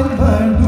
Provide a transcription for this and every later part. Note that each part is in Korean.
and burn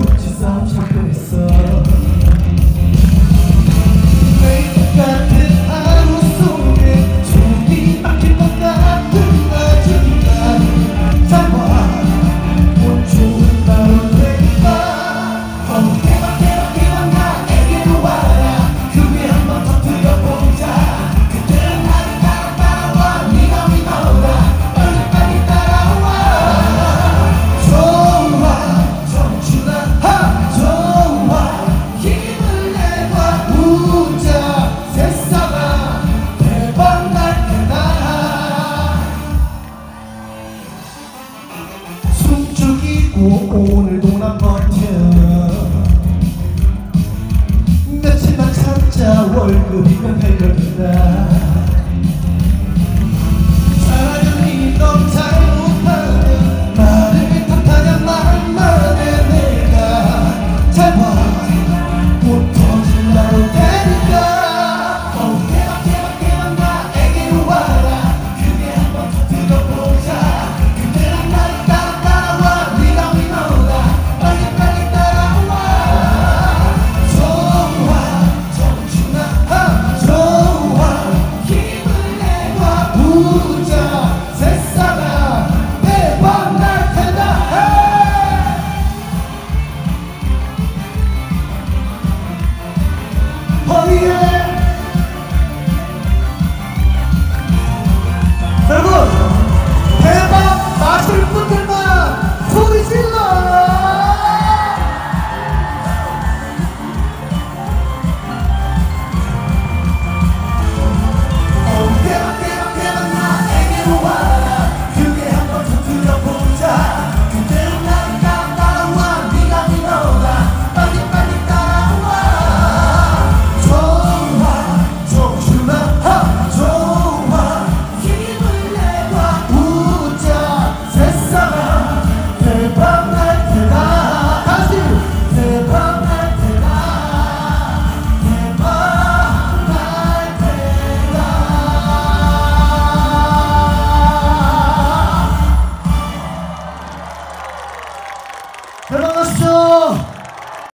오늘도 난 버텨. 며칠만 참자 월급이면 해결된다. 잘 못하네 말을 탓하냐 말만 해 내가 잘봐.